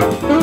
Música